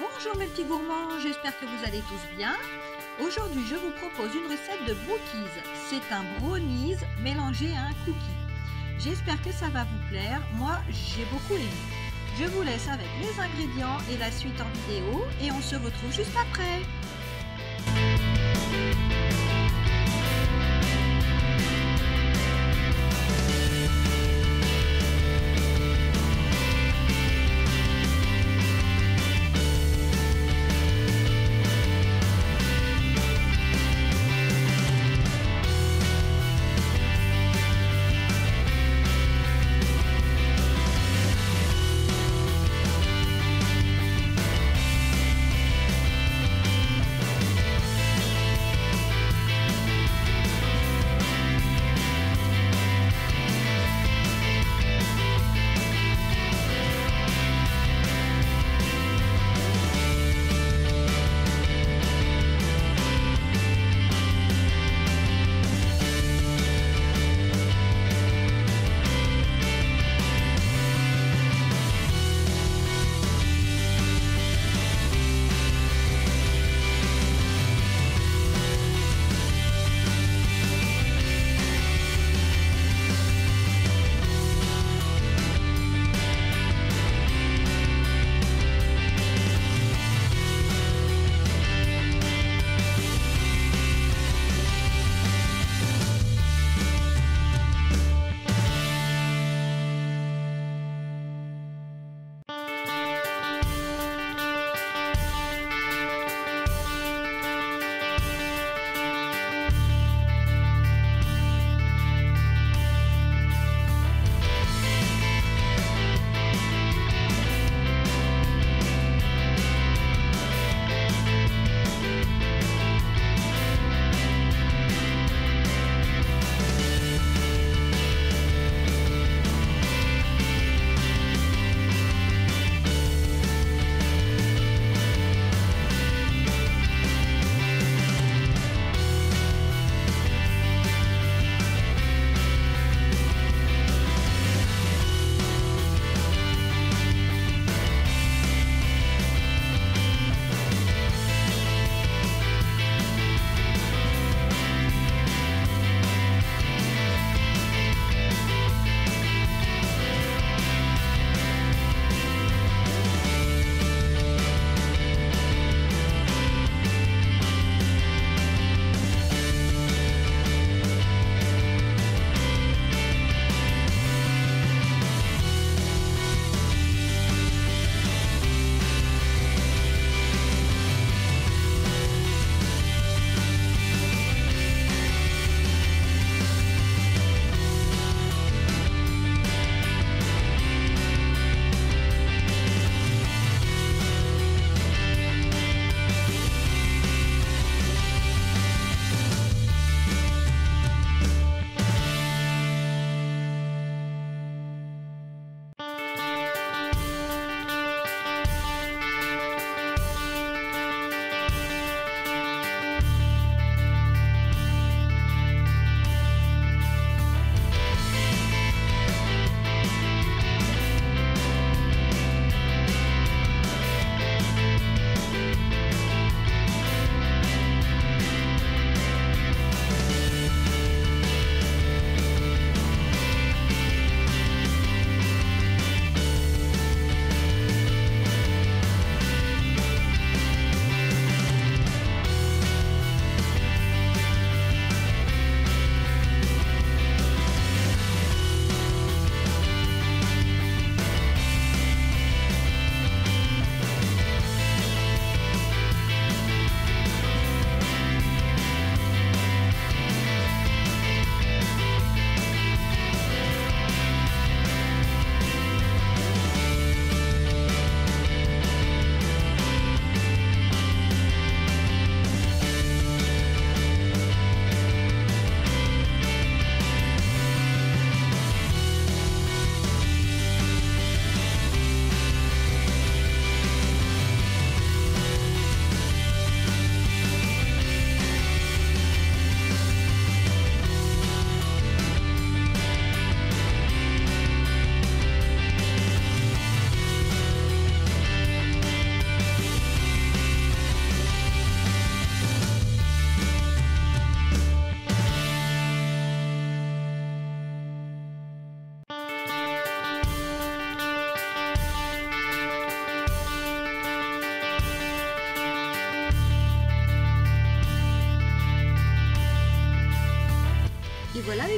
Bonjour mes petits gourmands, j'espère que vous allez tous bien. Aujourd'hui je vous propose une recette de brookies. C'est un brownies mélangé à un cookie. J'espère que ça va vous plaire, moi j'ai beaucoup aimé. Je vous laisse avec les ingrédients et la suite en vidéo et on se retrouve juste après.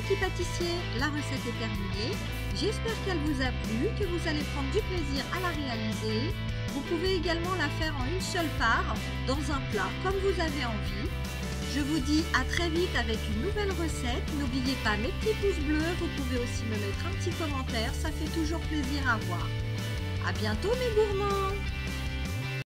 Petits pâtissiers, la recette est terminée. J'espère qu'elle vous a plu, que vous allez prendre du plaisir à la réaliser. Vous pouvez également la faire en une seule part, dans un plat, comme vous avez envie. Je vous dis à très vite avec une nouvelle recette. N'oubliez pas mes petits pouces bleus, vous pouvez aussi me mettre un petit commentaire, ça fait toujours plaisir à voir. A bientôt mes gourmands